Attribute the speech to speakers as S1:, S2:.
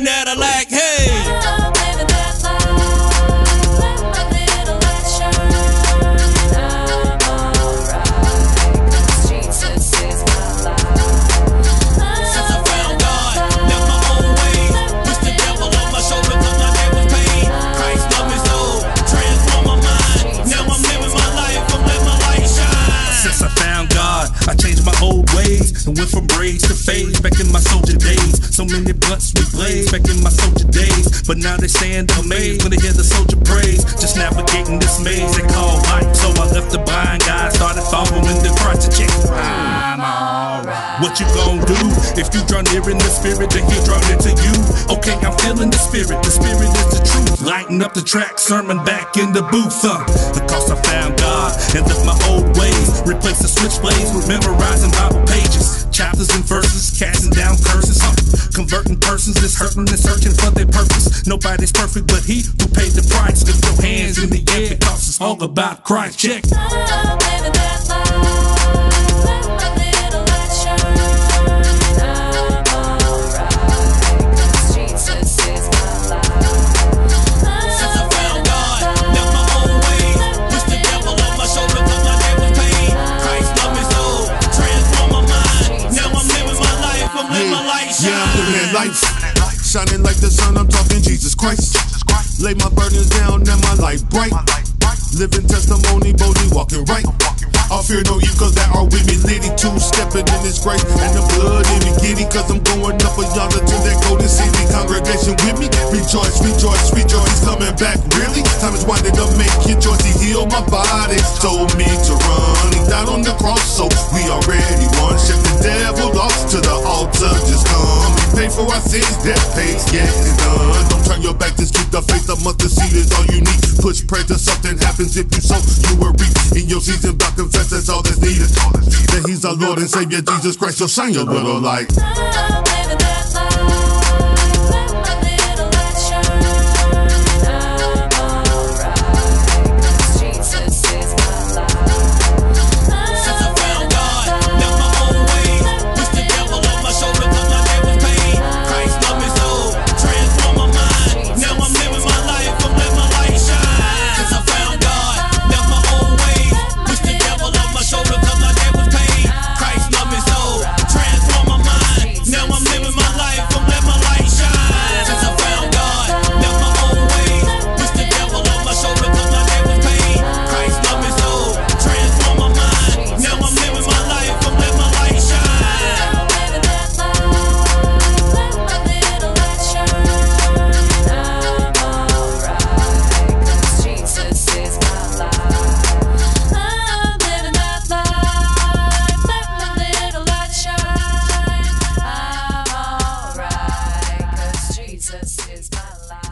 S1: looking at a. my soldier days. So many blunts we blazed back in my soldier days. But now they stand amazed when they hear the soldier praise. Just navigating this maze they call life. So I left the blind guy, started following the Christ to check. I'm alright. What you gon' do if you draw near in the spirit, then he draw near to you? Okay, I'm feeling the spirit. The spirit is the truth. Lighten up the track, Sermun back in the booth. Uh, because I found God and left my old ways. Replace the switchblades with memorizing hurting and searching for their purpose. Nobody's perfect, but he who paid the price. Lift your hands in the air because it's all about Christ. Check.
S2: I'm that life. Let my little light shine. I'm
S3: Shining like the sun, I'm talking Jesus Christ. Lay my burdens down, and my light bright. Living testimony, boldly walking right. I fear no you, cause that are with me. Lady two stepping in this grace. And the blood in me giddy, cause I'm going up a yonder to that golden city. Congregation with me. Rejoice, rejoice, rejoice. He's coming back, really? Time is winding up, make your choice. He healed my body, told me to run. He died on the cross, so we already won. Ship the devil off to the altar, just come. He paid for our sins, that pays, it's done. Don't turn your back, just keep the faith. The mustard seed is all you need. Push prayer till something happens. If you sow, you will reap. In your season, about confess, that's all that's needed. That He's our Lord and Savior, Jesus Christ. So shine your little light.
S2: Jesus is my life.